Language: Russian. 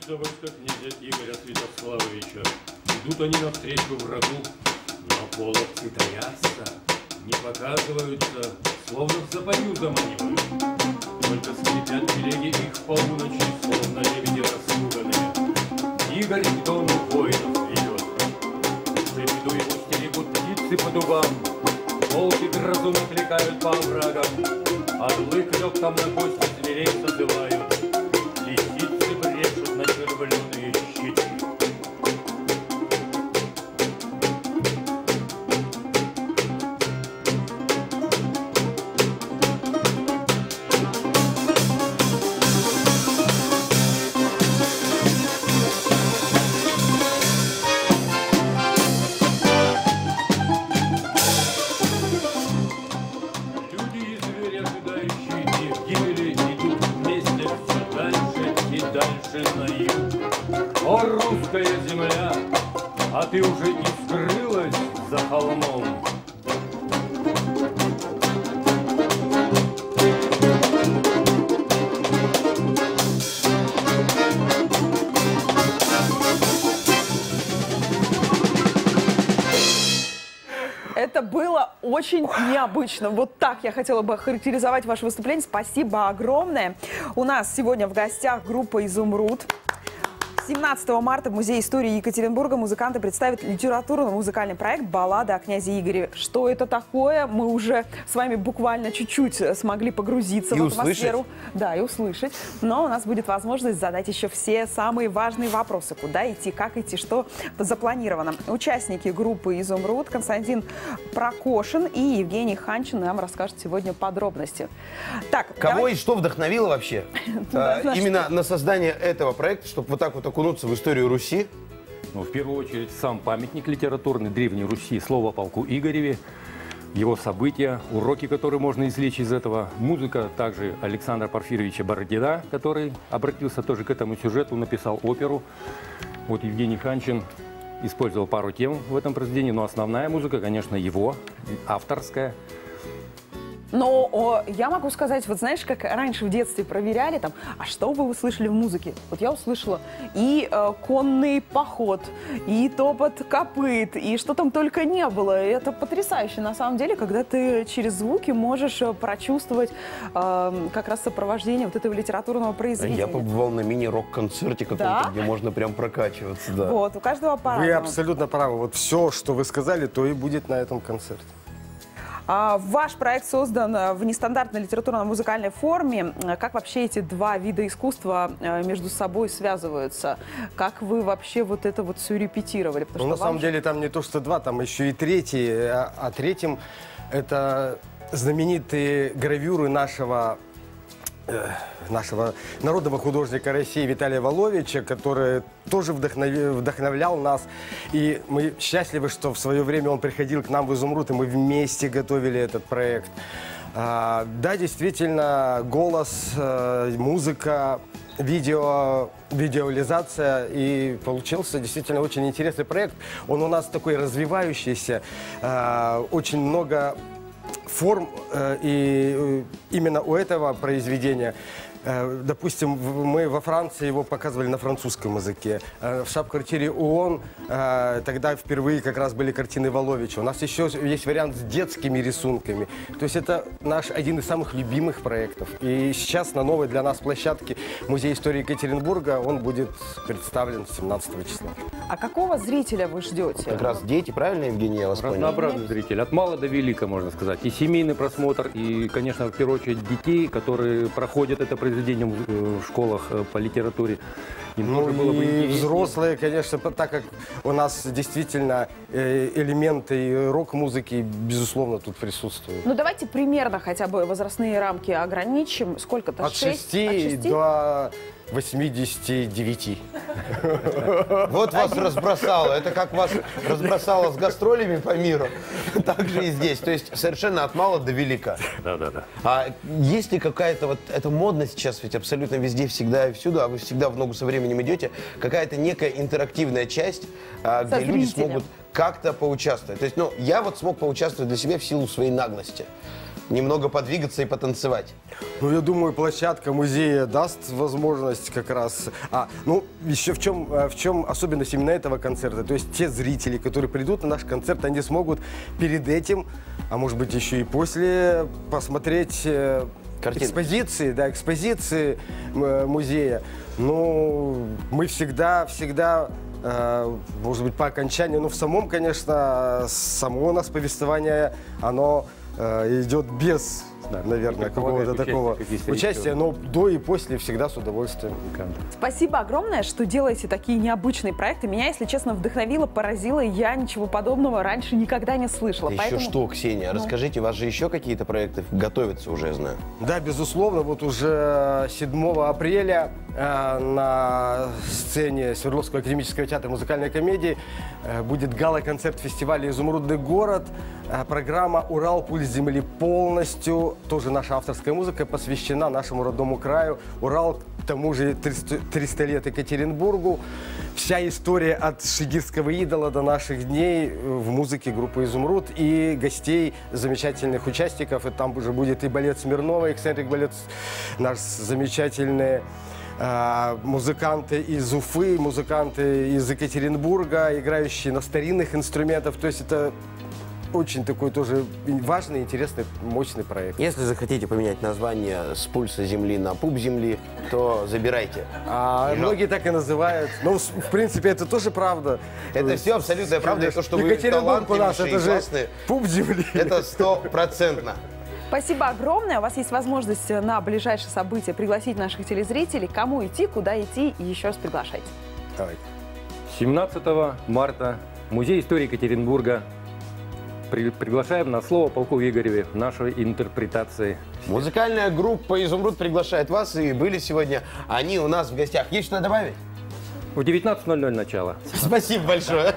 Слышится войско князя Игоря Святославовича. Идут они навстречу врагу, но половцы таятся, не показываются, словно в запою заманивают. Только скрипят телеги их в полуночи, словно лебеди распуганные. Игорь к дому воинов ведет. В виду его стерегут птицы по дубам, Волки грозу накликают по оврагам, Орлы клёк там на кости зверей созывают, ты уже и скрылась за холмом. Это было очень необычно. Вот так я хотела бы характеризовать ваше выступление. Спасибо огромное. У нас сегодня в гостях группа «Изумруд». 17 марта в Музее истории Екатеринбурга музыканты представят литературно-музыкальный проект «Баллада о князе Игоре». Что это такое? Мы уже с вами буквально чуть-чуть смогли погрузиться И в услышать. атмосферу. Да, и услышать. Но у нас будет возможность задать еще все самые важные вопросы. Куда идти, как идти, что запланировано. Участники группы «Изумруд» Константин Прокошин и Евгений Ханчин нам расскажут сегодня подробности. Так, Кого давай- и что вдохновило вообще а, на именно на создание этого проекта, чтобы вот так вот окунуться в историю Руси? Ну, в первую очередь, сам памятник литературный Древней Руси, слово полку Игореве, его события, уроки, которые можно извлечь из этого. Музыка также Александра Порфирьевича Бородина, который обратился тоже к этому сюжету, написал оперу. Вот Евгений Ханчин использовал пару тем в этом произведении, но основная музыка, конечно, его, авторская. Но о, я могу сказать, вот знаешь, как раньше в детстве проверяли там, а что вы услышали в музыке? Вот я услышала и э, конный поход, и топот копыт, и что там только не было. И это потрясающе на самом деле, когда ты через звуки можешь э, прочувствовать э, как раз сопровождение вот этого литературного произведения. Я побывал на мини-рок-концерте каком-то, Да? где можно прям прокачиваться, да. Вот, у каждого Вы по-разному. абсолютно правы. Вот все, что вы сказали, то и будет на этом концерте. А, Ваш проект создан э, в нестандартной литературно-музыкальной форме. Э, Как вообще эти два вида искусства э, между собой связываются? Как вы вообще вот это вот все репетировали? Потому Ну, на самом же- деле там не то, что два, там еще и третий. А, а третьим это знаменитые гравюры нашего нашего народного художника России Виталия Воловича, который тоже вдохновлял нас. И мы счастливы, что в свое время он приходил к нам в «Изумруд», и мы вместе готовили этот проект. А, да, действительно, голос, э, музыка, видео, видеолизация, и получился действительно очень интересный проект. Он у нас такой развивающийся, а, очень много форм, э, и э, именно у этого произведения, э, допустим, мы во Франции его показывали на французском языке, в штаб-квартире ООН тогда впервые как раз были картины Воловича. У нас еще есть вариант с детскими рисунками. То есть это наш один из самых любимых проектов. И сейчас на новой для нас площадке Музей истории Екатеринбурга он будет представлен 17 числа. А какого зрителя вы ждете? Как раз дети, правильно, Евгений, я вас понял? Разнообразный зритель, от мала до велика, можно сказать. И семейный просмотр, и, конечно, в первую очередь детей, которые проходят это произведение в э, школах э, по литературе. Им Ну тоже было бы и взрослые, конечно, так как у нас действительно э, элементы рок-музыки, безусловно, тут присутствуют. Ну давайте примерно хотя бы возрастные рамки ограничим. Сколько-то? От Шесть? 6 От шести? до 89. Вот вас разбросало. Это как вас разбросало с гастролями по миру. Так же и здесь. То есть совершенно от мала до велика. Да-да-да. А есть ли какая-то вот, это модно сейчас ведь абсолютно везде, всегда и всюду, а вы всегда в ногу со временем идете, какая-то некая интерактивная часть, а, где люди смогут как-то поучаствовать. То есть, ну, я вот смог поучаствовать для себя в силу своей наглости. Немного подвигаться и потанцевать. Ну, я думаю, площадка музея даст возможность как раз... А, ну, еще в чем, э, в чем особенность именно этого концерта? То есть те зрители, которые придут на наш концерт, они смогут перед этим, а может быть еще и после, посмотреть э, Картины. экспозиции, да, экспозиции э, музея. Ну, мы всегда, всегда может быть, по окончании, ну, в самом, конечно, само у нас повествование, оно идет без, наверное, предполагает какого-то такого участия, но до и после всегда с удовольствием. Спасибо огромное, что делаете такие необычные проекты. Меня, если честно, вдохновило, поразило. Я ничего подобного раньше никогда не слышала. Да Поэтому- Еще что, Ксения? Ну. Расскажите, у вас же еще какие-то проекты готовятся уже, я знаю. Да, безусловно, вот уже 7 апреля э, на сцене Свердловского академического театра музыкальной комедии э, будет гала-концерт фестиваля «Изумрудный город». Э, программа «Урал. Пульс земли» полностью, тоже наша авторская музыка, посвящена нашему родному краю. Урал, к тому же 300, 300 лет Екатеринбургу. Вся история от шигирского идола до наших дней э, в музыке группы «Изумруд» и гостей, замечательных участников. И там уже будет и балет Смирнова, эксцентрик балет, наш замечательный а, музыканты из Уфы, музыканты из Екатеринбурга, играющие на старинных инструментах. То есть это очень такой тоже важный, интересный, мощный проект. Если захотите поменять название с пульса земли на пуп земли, то забирайте. А многие так и называют. Ну, в принципе, это тоже правда. Это То все абсолютная правда. И то, что вы Екатеринбург у нас, талантливейшие это же пуп земли. это стопроцентно. Спасибо огромное. У вас есть возможность на ближайшее событие пригласить наших телезрителей. Кому идти, куда идти, и еще раз приглашайте. Давай. 17 марта Музей истории Екатеринбурга. При- приглашаем на слово полку Игореве нашей интерпретации. Музыкальная группа «Изумруд» приглашает вас, и были сегодня они у нас в гостях. Есть что добавить? В 19.00 начало. Спасибо большое.